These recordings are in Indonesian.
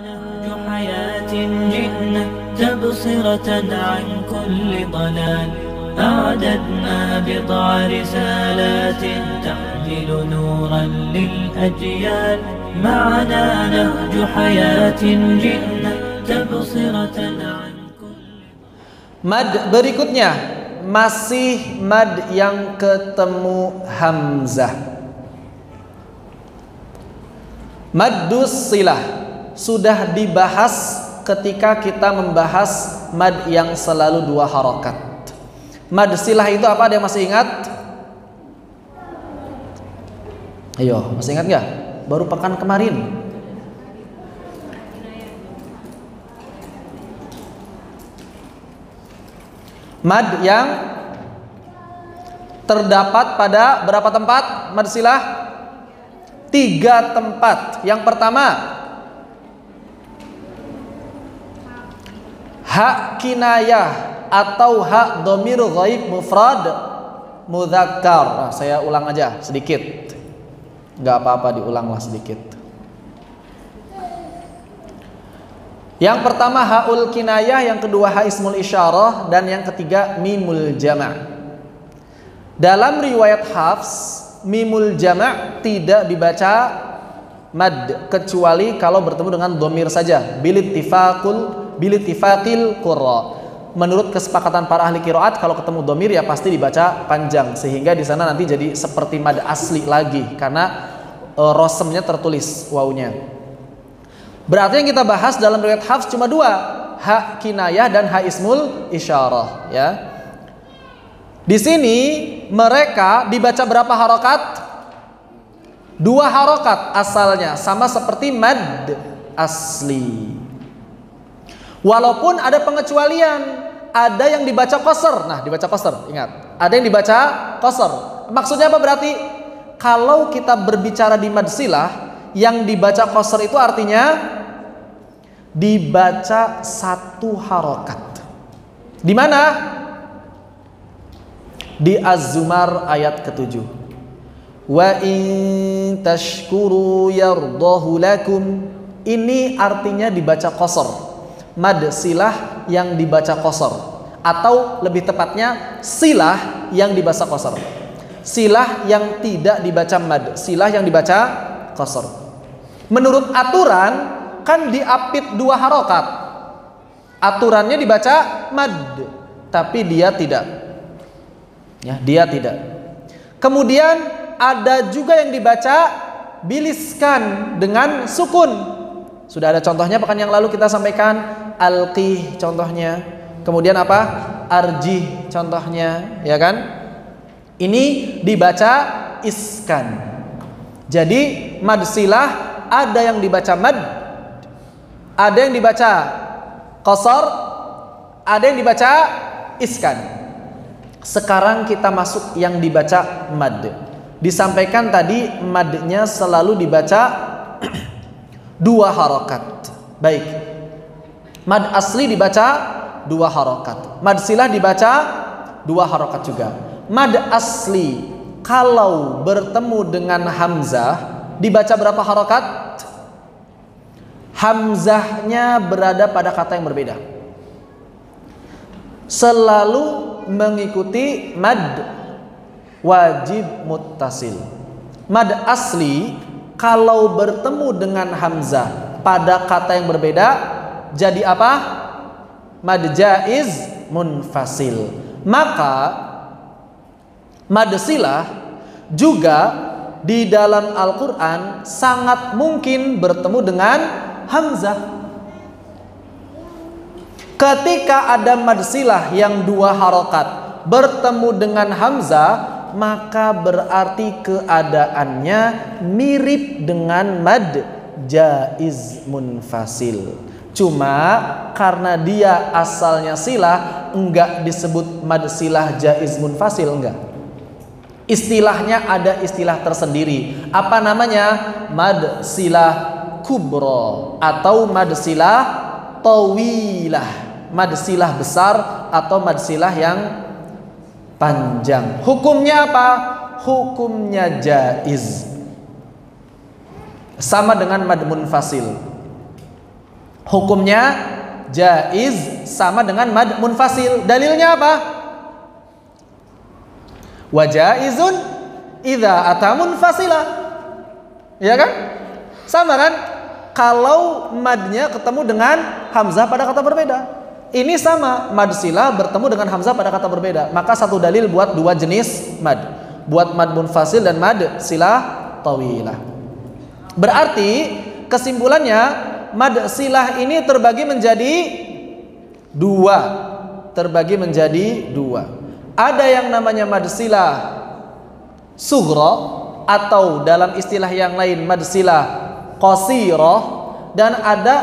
نهج حياة جئنا تبصرة عن كل ضلال أعددنا بضع رسالات تحمل نورا للأجيال معنا نهج حياة جئنا تبصرة عن كل Mad berikutnya masih mad yang ketemu hamzah. Maddus silah sudah dibahas ketika kita membahas mad yang selalu dua harokat. Mad silah itu apa? Ada yang masih ingat? Ayo, masih ingat nggak? Baru pekan kemarin. Mad yang terdapat pada berapa tempat mad silah? Tiga tempat. Yang pertama, hak kinayah atau hak domir ghaib mufrad mudzakkar. Nah, saya ulang aja sedikit. Nggak apa-apa diulanglah sedikit. Yang pertama haul kinayah, yang kedua ha ismul isyarah dan yang ketiga mimul jama'. Dalam riwayat Hafs, mimul jama' tidak dibaca mad kecuali kalau bertemu dengan domir saja. Bilit tifakul, bilit tifakil qurra. Menurut kesepakatan para ahli kiroat, kalau ketemu domir ya pasti dibaca panjang sehingga di sana nanti jadi seperti mad asli lagi karena e, rosemnya tertulis wawunya. Berarti yang kita bahas dalam riwayat Hafs cuma dua, hak kinayah dan hak ismul isyarah, ya. Di sini mereka dibaca berapa harokat? Dua harokat asalnya, sama seperti mad asli. Walaupun ada pengecualian, ada yang dibaca koser. Nah, dibaca koser, ingat. Ada yang dibaca koser. Maksudnya apa berarti? Kalau kita berbicara di mad silah, yang dibaca koser itu artinya dibaca satu harokat. Di mana? Di Az-Zumar ayat ketujuh. Wa in tashkuru yardahu lakum. Ini artinya dibaca kosor. Mad silah yang dibaca kosor. Atau lebih tepatnya silah yang dibaca kosor. Silah yang tidak dibaca mad. Silah yang dibaca kosor. Menurut aturan kan diapit dua harokat. Aturannya dibaca mad, tapi dia tidak. Ya, dia tidak. Kemudian ada juga yang dibaca biliskan dengan sukun. Sudah ada contohnya pekan yang lalu kita sampaikan alqih contohnya. Kemudian apa? Arjih contohnya, ya kan? Ini dibaca iskan. Jadi mad silah ada yang dibaca mad, ada yang dibaca kosor, ada yang dibaca iskan. Sekarang kita masuk yang dibaca mad. Disampaikan tadi madnya selalu dibaca dua harokat. Baik. Mad asli dibaca dua harokat. Mad silah dibaca dua harokat juga. Mad asli kalau bertemu dengan hamzah dibaca berapa harokat? Hamzahnya berada pada kata yang berbeda. Selalu mengikuti mad wajib muttasil. Mad asli kalau bertemu dengan hamzah pada kata yang berbeda jadi apa? Mad jaiz munfasil. Maka mad silah juga di dalam Al-Qur'an sangat mungkin bertemu dengan hamzah. Ketika ada mad silah yang dua harokat bertemu dengan hamzah, maka berarti keadaannya mirip dengan mad jaiz munfasil. Cuma karena dia asalnya silah enggak disebut mad silah jaiz munfasil enggak. Istilahnya ada istilah tersendiri. Apa namanya? Mad silah kubro atau mad silah tawilah. Mad silah besar atau mad silah yang panjang. Hukumnya apa? Hukumnya jaiz. Sama dengan mad munfasil. Hukumnya jaiz sama dengan mad munfasil. Dalilnya apa? Wajaizun idza atamun fasila. Ya kan? Sama kan? Kalau madnya ketemu dengan hamzah pada kata berbeda. Ini sama, mad sila bertemu dengan hamzah pada kata berbeda. Maka satu dalil buat dua jenis mad. Buat mad munfasil dan mad sila tawilah. Berarti kesimpulannya mad silah ini terbagi menjadi dua. Terbagi menjadi dua. Ada yang namanya mad silah sugro atau dalam istilah yang lain mad silah qasirah dan ada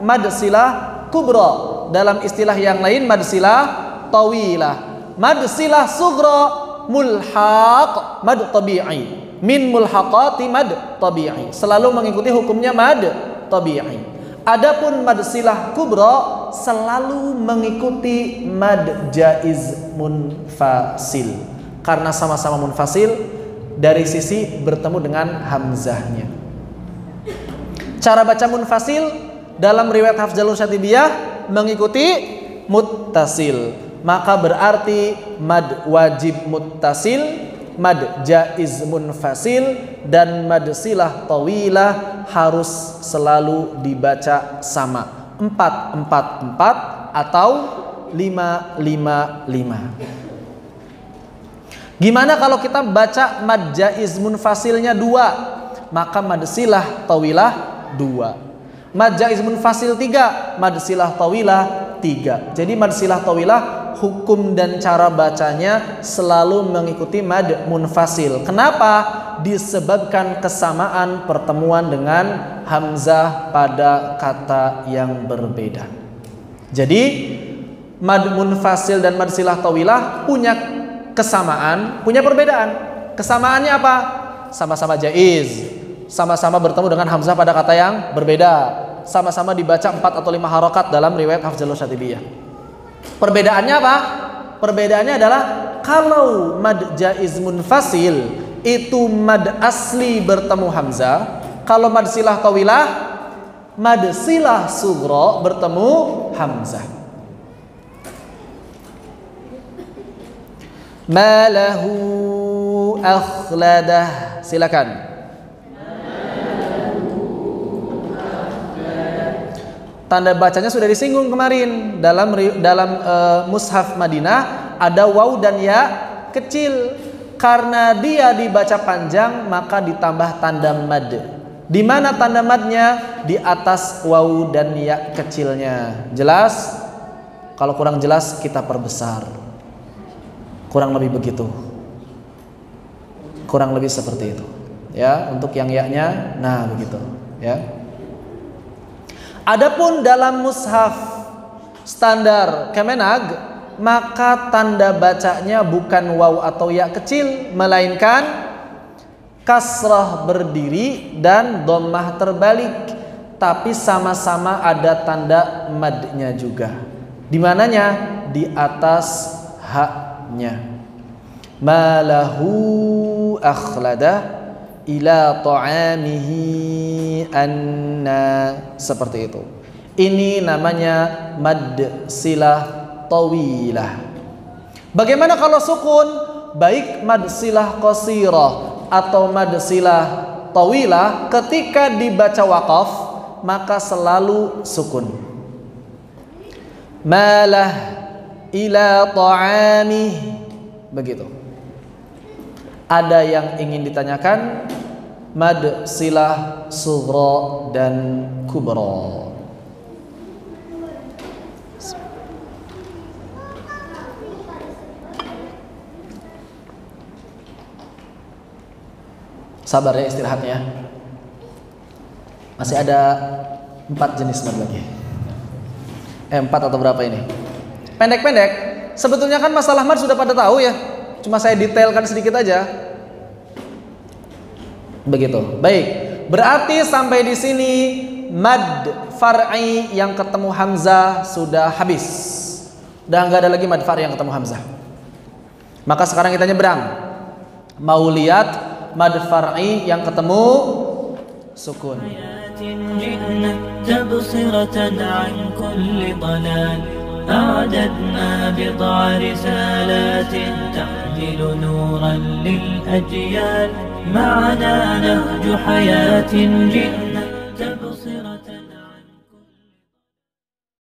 mad silah kubro dalam istilah yang lain madsilah tawilah. Madsilah sugra mulhaq mad tabi'i. Min mulhaqati mad tabi'i. Selalu mengikuti hukumnya mad tabi'i. Adapun madsilah kubra selalu mengikuti mad jaiz munfasil. Karena sama-sama munfasil dari sisi bertemu dengan hamzahnya. Cara baca munfasil dalam riwayat Hafzalul Syatibiyah mengikuti muttasil. Maka berarti mad wajib muttasil mad jaiz munfasil dan mad silah tawilah harus selalu dibaca sama. Empat empat empat atau lima lima lima. Gimana kalau kita baca mad jaiz munfasilnya dua? Maka mad silah tawilah dua Mad jaiz munfasil tiga, mad silah tawilah tiga. Jadi mad silah tawilah hukum dan cara bacanya selalu mengikuti mad munfasil. Kenapa? Disebabkan kesamaan pertemuan dengan hamzah pada kata yang berbeda. Jadi mad munfasil dan mad silah tawilah punya kesamaan, punya perbedaan. Kesamaannya apa? Sama-sama jaiz, sama-sama bertemu dengan hamzah pada kata yang berbeda sama-sama dibaca empat atau lima harokat dalam riwayat Hafzalul Syatibiyah. Perbedaannya apa? Perbedaannya adalah kalau mad jaiz munfasil itu mad asli bertemu hamzah, kalau mad silah tawilah mad silah sugro bertemu hamzah. Malahu akhladah. Silakan. Tanda bacanya sudah disinggung kemarin. Dalam dalam uh, mushaf Madinah ada waw dan ya kecil. Karena dia dibaca panjang maka ditambah tanda mad. Di mana tanda madnya? Di atas waw dan ya kecilnya. Jelas? Kalau kurang jelas kita perbesar. Kurang lebih begitu. Kurang lebih seperti itu. Ya untuk yang ya-nya nah begitu. Ya Adapun dalam mushaf standar Kemenag maka tanda bacanya bukan waw atau ya kecil melainkan kasrah berdiri dan domah terbalik. Tapi sama-sama ada tanda madnya juga. Di mananya? Di atas haknya. Malahu akhlada ila ta'amihi anna seperti itu. Ini namanya mad silah tawilah. Bagaimana kalau sukun? Baik mad silah qasirah atau mad silah tawilah ketika dibaca waqaf maka selalu sukun. Malah ila ta'amih begitu ada yang ingin ditanyakan mad silah sughra dan kubra. Sabar ya istirahatnya masih ada empat jenis mad lagi. Eh, empat atau berapa ini? Pendek-pendek. Sebetulnya kan masalah mad sudah pada tahu ya. Cuma saya detailkan sedikit aja. Begitu. Baik. Berarti sampai di sini mad far'i yang ketemu hamzah sudah habis. Udah nggak ada lagi mad far'i yang ketemu hamzah. Maka sekarang kita nyebrang. Mau lihat mad far'i yang ketemu sukun. أعددنا بضع رسالات تحمل نورا للأجيال معنا نهج حياة تبصرة